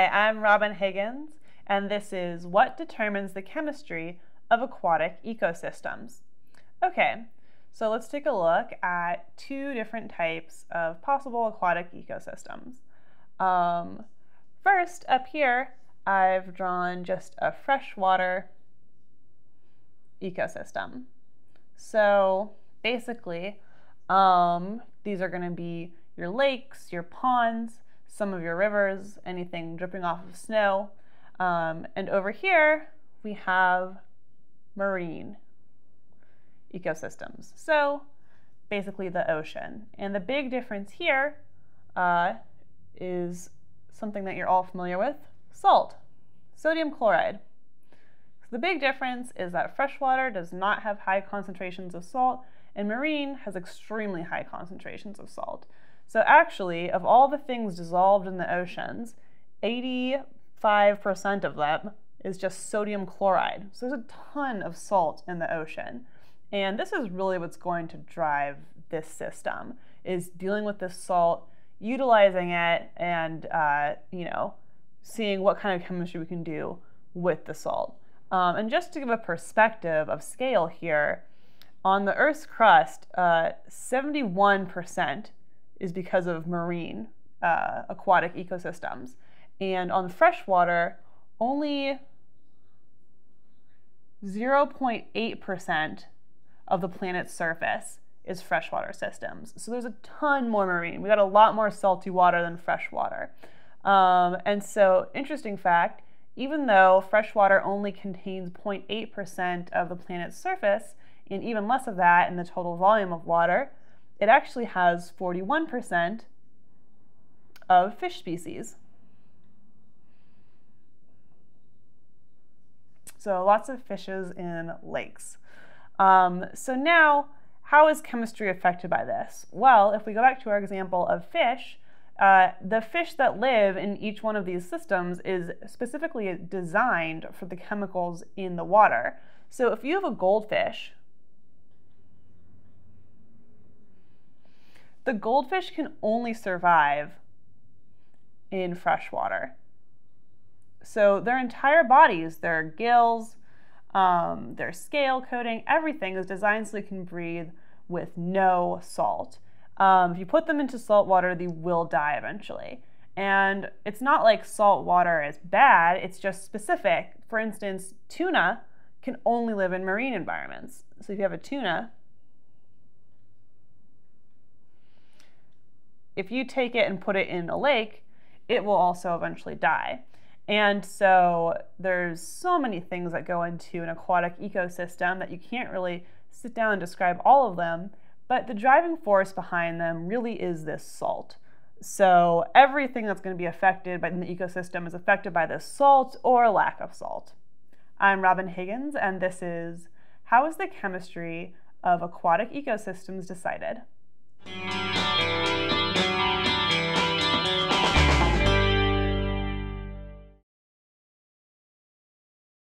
Hi, I'm Robin Higgins, and this is What Determines the Chemistry of Aquatic Ecosystems. Okay, so let's take a look at two different types of possible aquatic ecosystems. Um, first, up here, I've drawn just a freshwater ecosystem. So basically, um, these are going to be your lakes, your ponds, some of your rivers, anything dripping off of snow. Um, and over here, we have marine ecosystems. So basically the ocean. And the big difference here uh, is something that you're all familiar with, salt, sodium chloride. So the big difference is that freshwater does not have high concentrations of salt and marine has extremely high concentrations of salt. So actually, of all the things dissolved in the oceans, 85% of them is just sodium chloride. So there's a ton of salt in the ocean. And this is really what's going to drive this system, is dealing with this salt, utilizing it, and, uh, you know, seeing what kind of chemistry we can do with the salt. Um, and just to give a perspective of scale here, on the Earth's crust, uh, 71% is because of marine uh, aquatic ecosystems. And on freshwater, only 0.8% of the planet's surface is freshwater systems. So there's a ton more marine. We got a lot more salty water than freshwater. Um, and so, interesting fact even though freshwater only contains 0.8% of the planet's surface, and even less of that in the total volume of water, it actually has 41% of fish species. So lots of fishes in lakes. Um, so now, how is chemistry affected by this? Well, if we go back to our example of fish, uh, the fish that live in each one of these systems is specifically designed for the chemicals in the water. So if you have a goldfish The goldfish can only survive in freshwater. So their entire bodies, their gills, um, their scale coating, everything is designed so they can breathe with no salt. Um, if you put them into salt water, they will die eventually. And it's not like salt water is bad, it's just specific. For instance, tuna can only live in marine environments. So if you have a tuna, if you take it and put it in a lake, it will also eventually die. And so there's so many things that go into an aquatic ecosystem that you can't really sit down and describe all of them, but the driving force behind them really is this salt. So everything that's going to be affected by the ecosystem is affected by this salt or lack of salt. I'm Robin Higgins, and this is How is the Chemistry of Aquatic Ecosystems Decided?